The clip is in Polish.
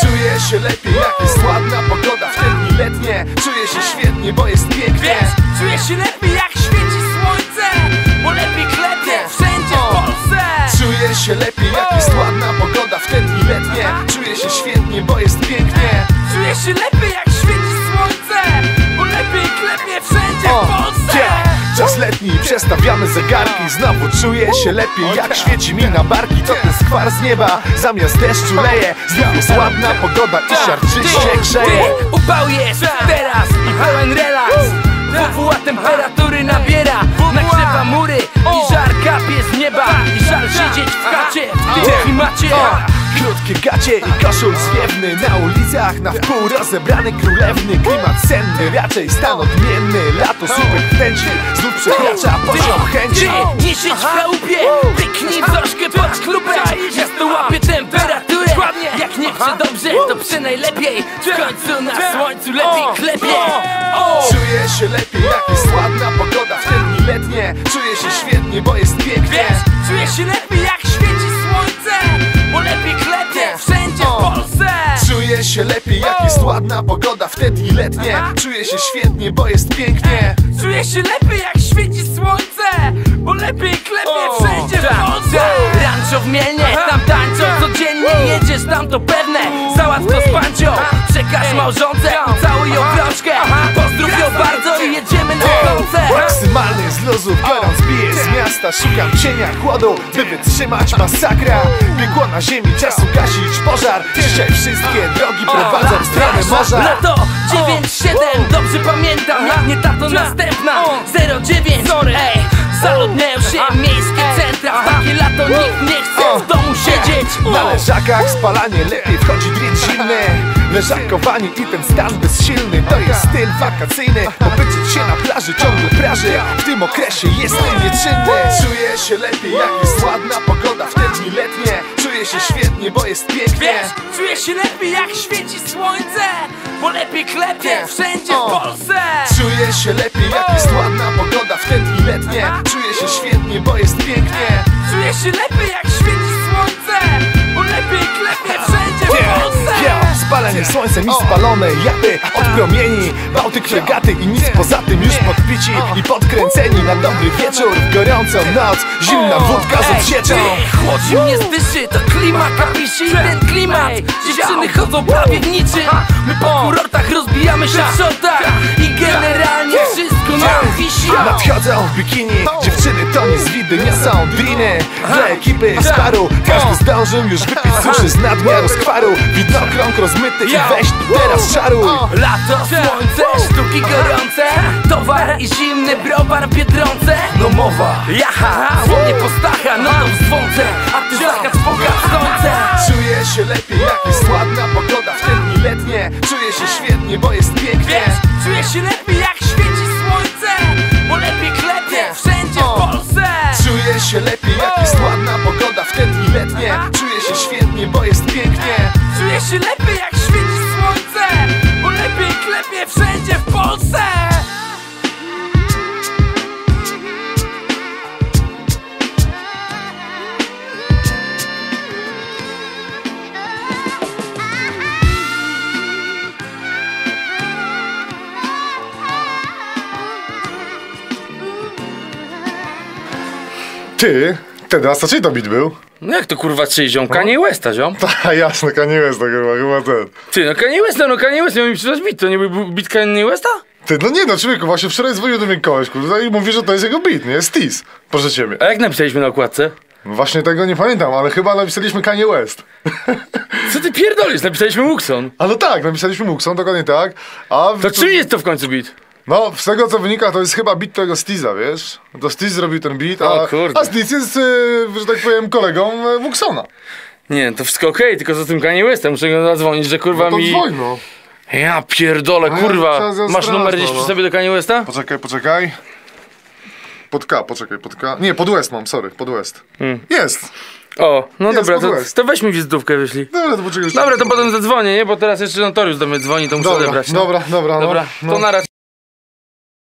Czuję się lepiej, jak jest ładna pogoda w te dni letnie. Czuję się świetnie, bo jest pięknie. Czuję się lepiej, jak świeci słońce Bo lepiej klepie wszędzie w Polsce. Czuję się lepiej, jak jest ładna pogoda w te dni letnie. Czuję się świetnie, bo jest pięknie. Czuję się lepiej, jak Czas letni, przestawiamy zegarki. Znowu czuję się lepiej, jak świeci mi na barki. To ten skwar z nieba, zamiast deszczu leje. Znów jest ładna pogoda i siarczyście grzeje. upał jest teraz i pełen relaks. WWA temperatury nabiera Nagrzewa mury i żar kapie z nieba I żal siedzieć w chacie. W tym klimacie Krótkie gacie i koszul zwiewny. Na ulicach na wpół rozebrany królewny. Klimat senny, raczej stan odmienny. Lato super chęci, znów przekracza poziom chęci. Siedź w chałupie Pyknij troszkę pod klubem Miasto łapie temperaturę. Jak nie chce dobrze, to przynajlepiej W końcu na słońcu lepiej klepie. Czuję się lepiej, jak jest ładna pogoda w letnie. Czuję się świetnie, bo jest pięknie. Wiesz, czuję się lepiej się lepiej, jak jest ładna pogoda w te dni letnie Czuję się świetnie, bo jest pięknie. Czuję się lepiej jak świeci słońce Bo lepiej klepie wszędzie w tak, Polsce Rancho w Mielnie, tam tańczą codziennie Jedziesz tam to pewne, załatw to z pancią Przekaż małżonce, całuj ją w rączkę. Pozdrów ją miasta Szukam cienia, chłodu, by wytrzymać masakra Piekło na ziemi, czasu gasić pożar Dzisiaj wszystkie drogi prowadzą w stronę morza Lato 9-7, dobrze pamiętam Jak nie ta to następna 09, ej Zaludniają się Na leżakach spalanie lepiej wchodzi drill zimny Leżakowanie i ten stan bezsilny To jest styl wakacyjny. Obyczyć się na plaży ciągle praży W tym okresie jestem nieczynny Czuję się lepiej jak jest ładna pogoda w te dni letnie. Czuję się świetnie, bo jest pięknie. Wiesz, czuję się lepiej jak świeci słońce Bo lepiej klepie wszędzie w. Polsce. Czuję się lepiej jak jest ładna pogoda w te dni letnie. Czuję się świetnie, bo jest pięknie. Czuję się lepiej jak świeci klepie wszędzie w Polsce Yeah, spalenie słońcem i spalone japy od promieni Bałtyk, fregaty i nic poza tym już podpici I podkręceni na dobry wieczór W gorącą noc, zimna wódka z odsieczą. Chłodzi mnie zdyszy, to klimat kapiszy i ten klimat. Dziewczyny chodzą prawie niczym My po kurortach rozbijamy się w shortach I generalnie wszystko wisi Nadchodzą w bikini, dziewczyny to nie z widy, niosą driny Dla ekipy z paru, każdy zdążył już wypić suszy z nadmiaru skwaru. Widnokrąg rozmyty i weź teraz szaruj Lato, słońce, sztuki gorące Towar i zimny browar w Biedronce. No mowa, jaha, słownie postacha No to dzwonce, a ty zakaz pokaż słońce Czuję się lepiej jak jest ładna pogoda w dni letnie. Czuję się świetnie, bo jest pięknie. Wiesz, czuję się lepiej Ty, teraz to czyj to bit był? No jak to kurwa czyj ziom? Kanye Westa ziom? A jasne, Kanye West, to chyba, chyba ten. Ty no Kanye Westa, no Kanye West miał mi przydać bit, to nie był bit Kanye Westa? Ty, no nie no, człowieku, właśnie wczoraj dzwonił do mnie koleś, kurde, i mówi, że to jest jego beat, nie? Stis, proszę ciebie. A jak napisaliśmy na okładce? Właśnie tego nie pamiętam, ale chyba napisaliśmy Kanye West. Co ty pierdolisz? Napisaliśmy Muxon. A no tak, napisaliśmy Muxon, dokładnie tak. A w, To czym jest to w końcu bit? No, z tego co wynika, to jest chyba beat tego Stiza, wiesz? To Stiz zrobił ten beat, a, O kurde. a Stiz jest, e, że tak powiem, kolegą e, Muxona. Nie, to wszystko okej, tylko za tym Kanye Westem muszę go zadzwonić, że kurwa No to mi... dzwoń, no. Ja pierdolę, No ja kurwa. za Masz numer gdzieś no. przy sobie do Kanye Westa? Poczekaj, poczekaj. Pod K, poczekaj, pod K. Nie, pod West mam, sorry, pod West. Hmm. Jest. O, no Jest, dobra, to, to weź mi wizytówkę, wyślij. Dobra, to poczekaj. Dobra, to potem zadzwonię, nie? Bo teraz jeszcze Notoriusz do mnie dzwoni, to muszę Dobra, odebrać. no. dobra, dobra, no. Dobra, no. to na razie.